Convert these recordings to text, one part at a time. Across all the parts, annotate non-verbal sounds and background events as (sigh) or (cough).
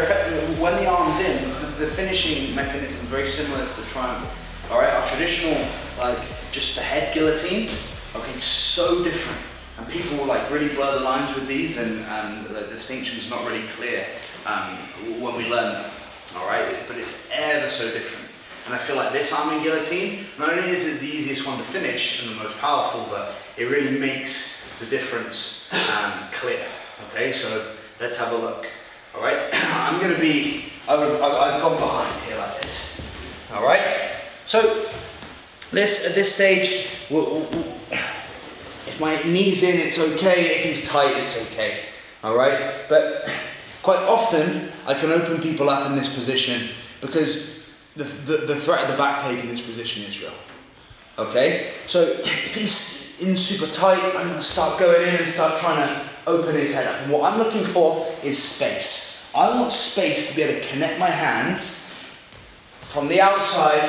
they're effective, when the arm's in, the, the finishing mechanism is very similar to the triangle, all right? Our traditional, like, just the head guillotines, okay, so different. And people will like really blur the lines with these and, and the distinction is not really clear um, when we learn them, all right? But it's ever so different. And I feel like this arm in guillotine, not only is it the easiest one to finish and the most powerful, but it really makes the difference um, clear. Okay, so let's have a look. All right, (clears throat) I'm going to be, I've, I've gone behind here like this. All right, so this at this stage, we'll, we'll, if my knee's in, it's okay. If he's tight, it's okay. All right, but quite often I can open people up in this position because the, the, the threat of the back take in this position is real. Okay, so (clears throat) if he's in super tight, I'm to start going in and start trying to open his head up. And what I'm looking for is space. I want space to be able to connect my hands from the outside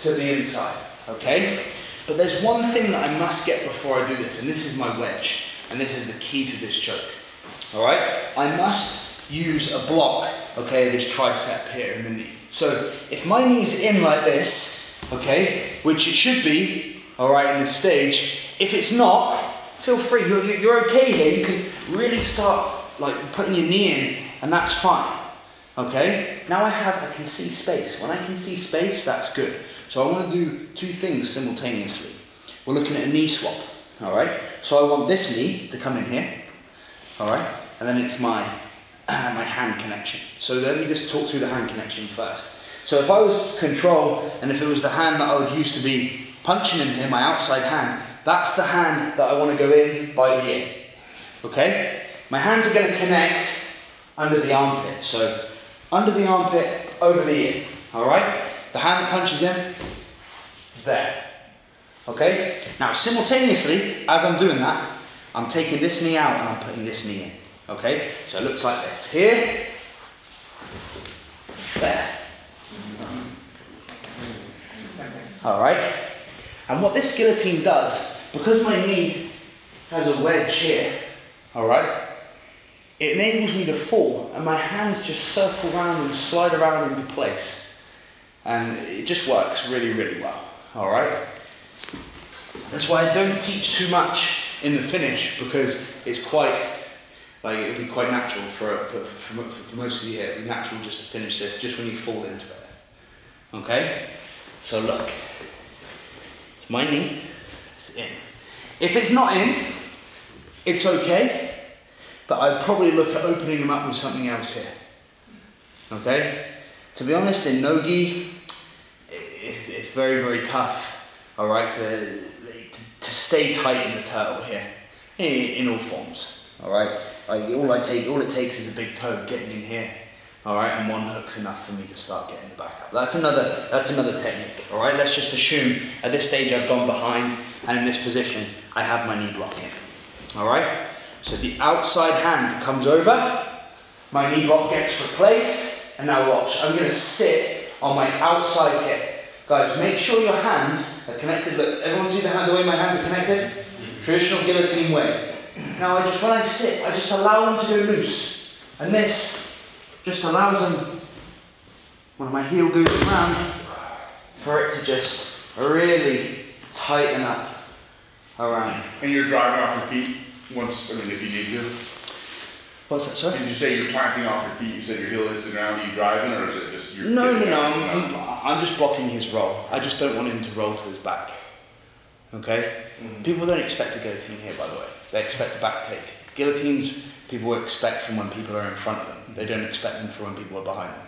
to the inside, okay? But there's one thing that I must get before I do this, and this is my wedge, and this is the key to this choke, all right? I must use a block, okay, this tricep here in the knee. So if my knee's in like this, okay, which it should be, all right, in this stage, if it's not, feel free, you're, you're okay here, you can really start like putting your knee in, and that's fine. Okay? Now I have, I can see space. When I can see space, that's good. So I want to do two things simultaneously. We're looking at a knee swap. All right? So I want this knee to come in here. All right? And then it's my, uh, (clears throat) my hand connection. So let me just talk through the hand connection first. So if I was control, and if it was the hand that I would use to be punching in here, my outside hand, that's the hand that I want to go in by the ear. Okay? My hands are going to connect under the armpit. So under the armpit, over the ear. All right? The hand that punches in, there. Okay? Now, simultaneously, as I'm doing that, I'm taking this knee out and I'm putting this knee in. Okay? So it looks like this. Here, there. All right? And what this guillotine does, because my knee has a wedge here, all right, it enables me to fall and my hands just circle around and slide around into place. And it just works really, really well, all right? That's why I don't teach too much in the finish because it's quite, like it would be quite natural for, for, for, for most of you here, it would be natural just to finish this just when you fall into it. Okay? So look, it's my knee, it's in. If it's not in, it's okay, but I'd probably look at opening them up with something else here. Okay? To be honest, in Nogi, it's very, very tough, all right, to, to, stay tight in the turtle here, in, in all forms, all right? Like, all, I take, all it takes is a big toe getting in here, all right, and one hook's enough for me to start getting the back up. That's another, that's another technique, all right? Let's just assume at this stage I've gone behind, and in this position, I have my knee blocking, all right? So the outside hand comes over, my knee block gets replaced, and now watch, I'm gonna sit on my outside hip. Guys, make sure your hands are connected. Look, everyone see the, hand, the way my hands are connected? Traditional guillotine way. Now I just, when I sit, I just allow them to go loose. And this just allows them, when my heel goes around, for it to just really tighten up around. And you're driving off your feet? once, I mean, if you need to. What's that, sir? Did you say you're planting off your feet? You said your heel is the ground. Are you driving, or is it just you're? No, no, no. I'm, I'm, I'm, just blocking his roll. I just don't want him to roll to his back. Okay. Mm-hmm. People don't expect a guillotine here, by the way. They expect a back take. Guillotines, people expect from when people are in front of them. They don't expect them from when people are behind them.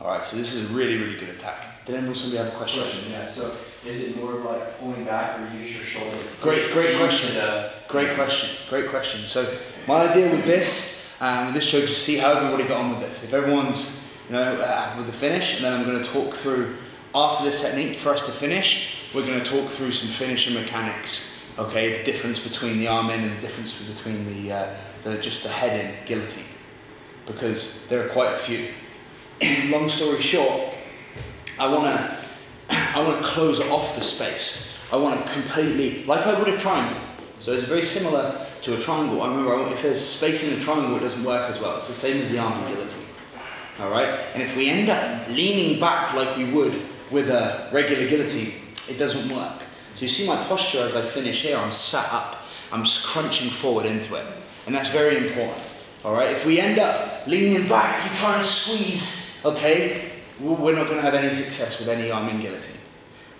All right. So this is a really, really good attack. Did anyone somebody have a question? question? Yeah. So is it more like pulling back or use your shoulder? Great, great question. Great question. Great question. So my idea with this, um, with this show, to see how everybody got on with it. So if everyone's, you know, happy with the finish, and then I'm going to talk through after this technique for us to finish. We're going to talk through some finishing mechanics. Okay, the difference between the arm in and the difference between the, uh, the just the head in guillotine, because there are quite a few. (clears throat) Long story short, I want (clears throat) to I want to close off the space. I want to completely, like I would a triangle. So it's very similar to a triangle, I remember if there's space in a triangle, it doesn't work as well. It's the same as the arm guillotine. All right? And if we end up leaning back like we would with a regular guillotine, it doesn't work. So you see my posture as I finish here, I'm sat up. I'm crunching forward into it. And that's very important. All right? If we end up leaning back, you're trying to squeeze, okay? We're not going to have any success with any arm in guillotine.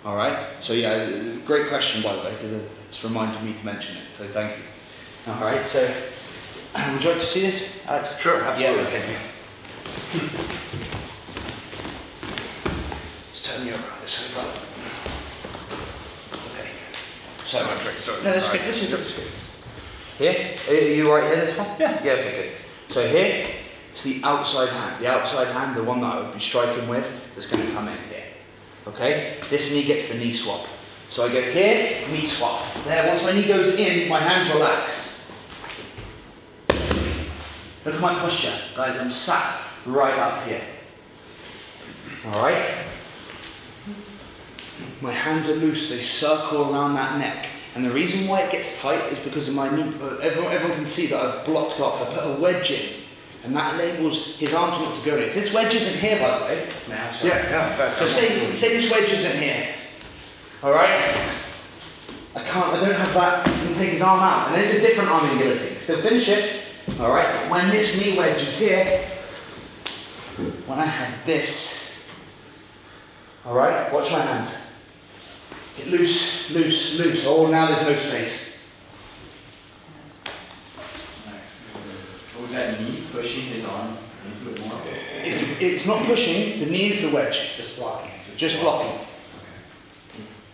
All right? So yeah, great question by the way, because it's reminded me to mention it. So thank you. All right, so (clears throat) would you like to see this, Alex? Sure, absolutely. Yeah, okay. Just turn you around this way, brother. Okay. So, I'm gonna try to start no, that's inside. This is good. This is good. Here, are you right here? This one? Yeah. Yeah. Okay. Good. So here, it's the outside hand. The outside hand, the one that I would be striking with, is going to come in here. Okay. This knee gets the knee swap. So I go here, knee swap. There. Once my knee goes in, my hands relax. Look at my posture, guys. I'm sat right up here. All right. My hands are loose. They circle around that neck. And the reason why it gets tight is because of my knee. uh, Everyone, everyone can see that I've blocked off. I put a wedge in, and that enables his arms not to go in. If this wedge isn't here, by the way, now, sorry. Yeah, yeah, that, So say, say this wedge isn't here. All right. I can't. I don't have that. He can take his arm out, and there's a different arm in guillotine. Still finish it. All right. When this knee wedge is here, when I have this. All right. Watch my hands. Get loose, loose, loose. Oh, now there's no space. What was that knee pushing his arm into it more? It's, it's not pushing. The knee is the wedge. Just blocking. Just blocking.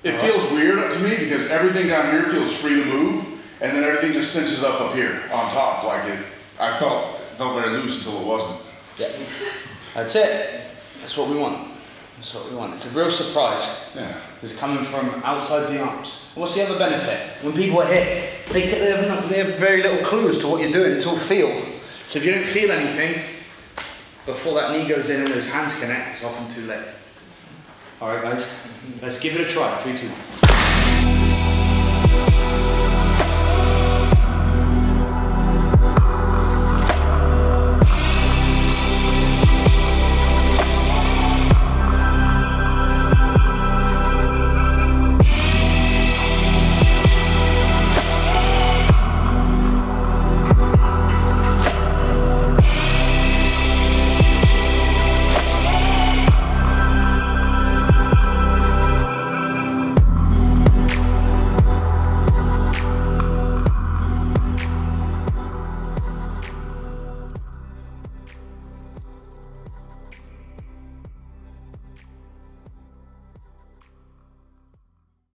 It feels weird to me because everything down here feels free to move, and then everything just cinches up up here on top. Like it, I felt felt very loose until it wasn't. Yeah. That's it. That's what we want. That's what we want. It's a real surprise. Yeah. It's coming from outside the arms. What's the other benefit? When people are hit, they, they, have, not, they have very little clue as to what you're doing. It's all feel. So if you don't feel anything before that knee goes in and those hands connect, it's often too late. All right, guys. Mm-hmm. Let's give it a try. Three, two, one.